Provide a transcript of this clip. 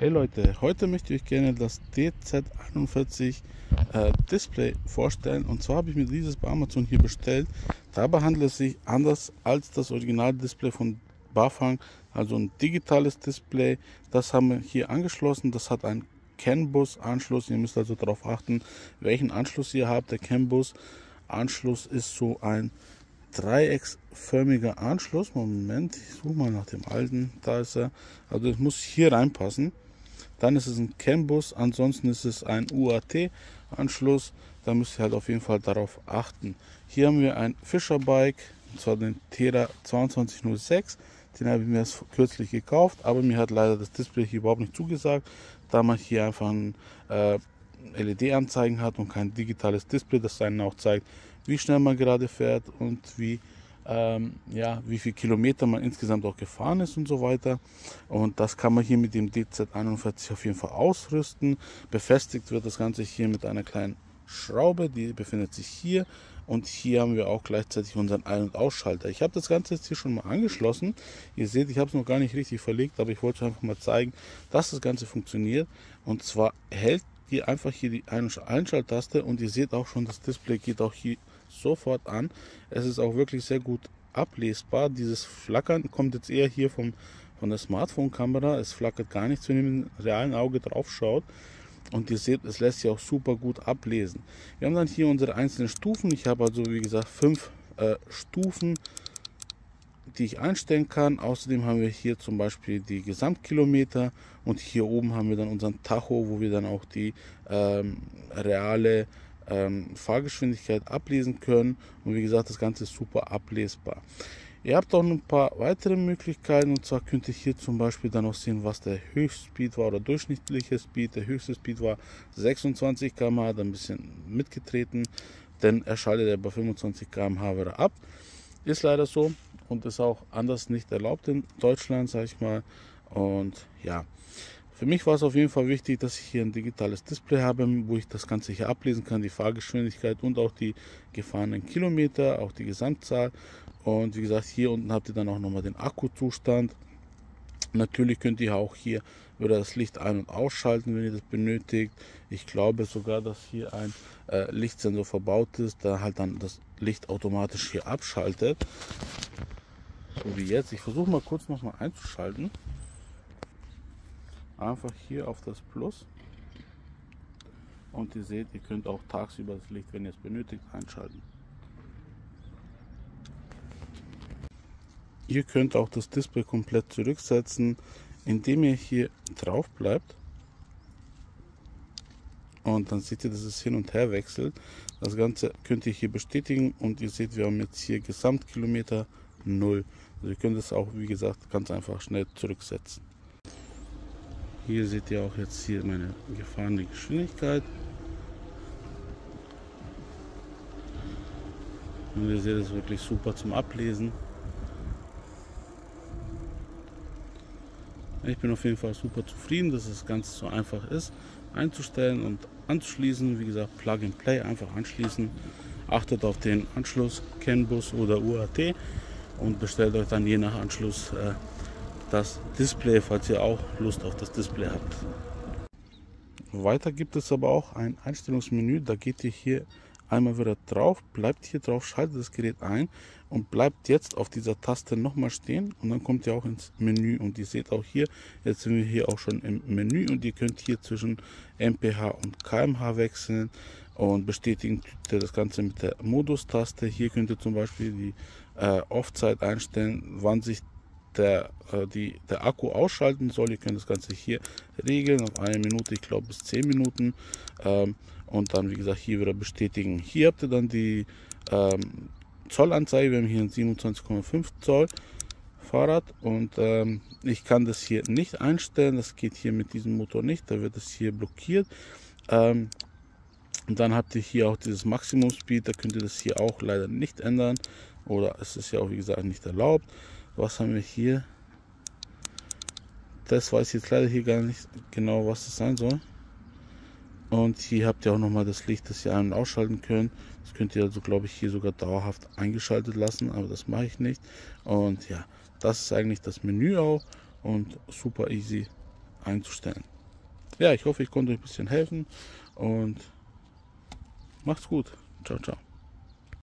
Hey Leute, heute möchte ich euch gerne das DZ41 äh, Display vorstellen und zwar habe ich mir dieses bei Amazon hier bestellt. Dabei handelt es sich anders als das Original-Display von Bafang, also ein digitales Display. Das haben wir hier angeschlossen, das hat einen CAN-Bus-Anschluss. Ihr müsst also darauf achten, welchen Anschluss ihr habt. Der CAN-Bus-Anschluss ist so ein dreiecksförmiger Anschluss. Moment, ich suche mal nach dem alten. Da ist er. Also es muss hier reinpassen. Dann ist es ein CAN-Bus, ansonsten ist es ein UAT-Anschluss. Da müsst ihr halt auf jeden Fall darauf achten. Hier haben wir ein Fischer-Bike, und zwar den Tera 2206. Den habe ich mir erst kürzlich gekauft, aber mir hat leider das Display hier überhaupt nicht zugesagt, da man hier einfach ein äh, LED-Anzeigen hat und kein digitales Display, das einen auch zeigt, wie schnell man gerade fährt und wie ähm, ja, wie viel Kilometer man insgesamt auch gefahren ist und so weiter. Und das kann man hier mit dem DZ41 auf jeden Fall ausrüsten. Befestigt wird das Ganze hier mit einer kleinen Schraube, die befindet sich hier. Und hier haben wir auch gleichzeitig unseren Ein- und Ausschalter. Ich habe das Ganze jetzt hier schon mal angeschlossen. Ihr seht, ich habe es noch gar nicht richtig verlegt, aber ich wollte einfach mal zeigen, dass das Ganze funktioniert. Und zwar hält ihr einfach hier die Einschalttaste und ihr seht auch schon, das Display geht auch hier sofort an. Es ist auch wirklich sehr gut ablesbar. Dieses Flackern kommt jetzt eher hier vom, von der Smartphone-Kamera. Es flackert gar nicht, wenn ihr mit dem realen Auge drauf schaut. Und ihr seht, es lässt sich auch super gut ablesen. Wir haben dann hier unsere einzelnen Stufen. Ich habe also, wie gesagt, fünf äh, Stufen, die ich einstellen kann. Außerdem haben wir hier zum Beispiel die Gesamtkilometer und hier oben haben wir dann unseren Tacho, wo wir dann auch die ähm, reale ähm, Fahrgeschwindigkeit ablesen können. Und wie gesagt, das Ganze ist super ablesbar. Ihr habt auch noch ein paar weitere Möglichkeiten und zwar könnt ihr hier zum Beispiel dann auch sehen, was der Höchstspeed war oder durchschnittliche Speed. Der höchste Speed war 26 km/h, hat ein bisschen mitgetreten, denn er schaltet er bei 25 km/h wieder ab. Ist leider so und ist auch anders nicht erlaubt in Deutschland, sage ich mal. Und ja, für mich war es auf jeden Fall wichtig, dass ich hier ein digitales Display habe, wo ich das Ganze hier ablesen kann, die Fahrgeschwindigkeit und auch die gefahrenen Kilometer, auch die Gesamtzahl. Und wie gesagt, hier unten habt ihr dann auch nochmal den Akkuzustand. Natürlich könnt ihr auch hier wieder das Licht ein- und ausschalten, wenn ihr das benötigt. Ich glaube sogar, dass hier ein äh, Lichtsensor verbaut ist, der halt dann das Licht automatisch hier abschaltet. So wie jetzt. Ich versuche mal kurz nochmal einzuschalten einfach hier auf das Plus und ihr seht, ihr könnt auch tagsüber das Licht, wenn ihr es benötigt, einschalten. Ihr könnt auch das Display komplett zurücksetzen, indem ihr hier drauf bleibt. Und dann seht ihr, dass es hin und her wechselt. Das Ganze könnt ihr hier bestätigen und ihr seht, wir haben jetzt hier Gesamtkilometer 0. Also ihr könnt es auch, wie gesagt, ganz einfach schnell zurücksetzen. Hier seht ihr auch jetzt hier meine gefahrene Geschwindigkeit. Und ihr seht es wirklich super zum Ablesen. Ich bin auf jeden Fall super zufrieden, dass das Ganze so einfach ist einzustellen und anzuschließen. Wie gesagt, Plug and Play einfach anschließen. Achtet auf den Anschluss, CAN-Bus oder UAT und bestellt euch dann je nach Anschluss äh, das Display, falls ihr auch Lust auf das Display habt. Weiter gibt es aber auch ein Einstellungsmenü, da geht ihr hier einmal wieder drauf, bleibt hier drauf, schaltet das Gerät ein und bleibt jetzt auf dieser Taste nochmal stehen und dann kommt ihr auch ins Menü und ihr seht auch hier, jetzt sind wir hier auch schon im Menü und ihr könnt hier zwischen MPH und KMH wechseln und bestätigen das Ganze mit der Modus-Taste. Hier könnt ihr zum Beispiel die äh, Off-Zeit einstellen, wann sich der, äh, die, der Akku ausschalten soll. Ihr könnt das Ganze hier regeln auf eine Minute, ich glaube bis 10 Minuten. Ähm, und dann, wie gesagt, hier wieder bestätigen. Hier habt ihr dann die ähm, Zollanzeige. Wir haben hier ein 27,5 Zoll Fahrrad und ähm, ich kann das hier nicht einstellen. Das geht hier mit diesem Motor nicht. Da wird es hier blockiert. Ähm, und dann habt ihr hier auch dieses Maximum Speed. Da könnt ihr das hier auch leider nicht ändern. Oder es ist ja auch, wie gesagt, nicht erlaubt. Was haben wir hier? Das weiß ich jetzt leider hier gar nicht genau, was das sein soll. Und hier habt ihr auch nochmal das Licht, das ihr ein- und ausschalten könnt. Das könnt ihr also, glaube ich, hier sogar dauerhaft eingeschaltet lassen, aber das mache ich nicht. Und ja, das ist eigentlich das Menü auch und super easy einzustellen. Ja, ich hoffe, ich konnte euch ein bisschen helfen und macht's gut. Ciao, ciao.